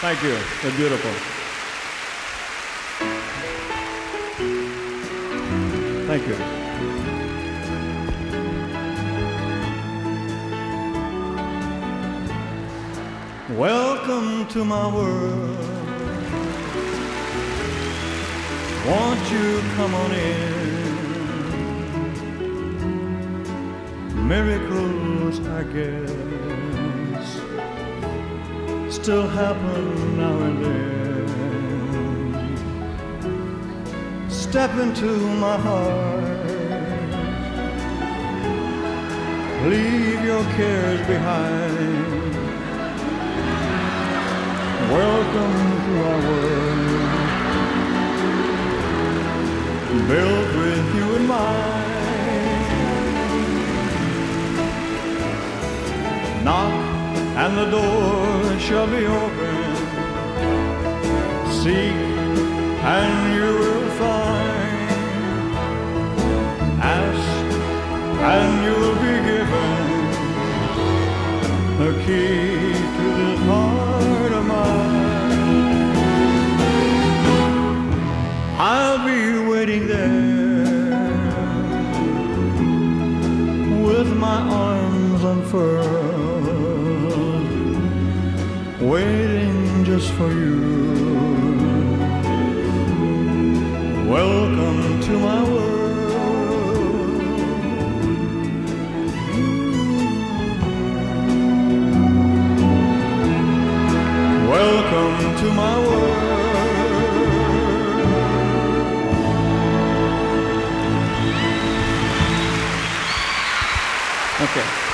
Thank you. They're beautiful. Thank you. Welcome to my world. Won't you come on in? Miracles, I guess, still happen now and then. Step into my heart. Leave your cares behind. Welcome to our world, built with you in mind. And the door shall be open. Seek and you will find. Ask and you will be given the key to this heart of mine. I'll be waiting there with my arms unfurled, waiting just for you. Welcome to my world. Welcome to my world. Okay.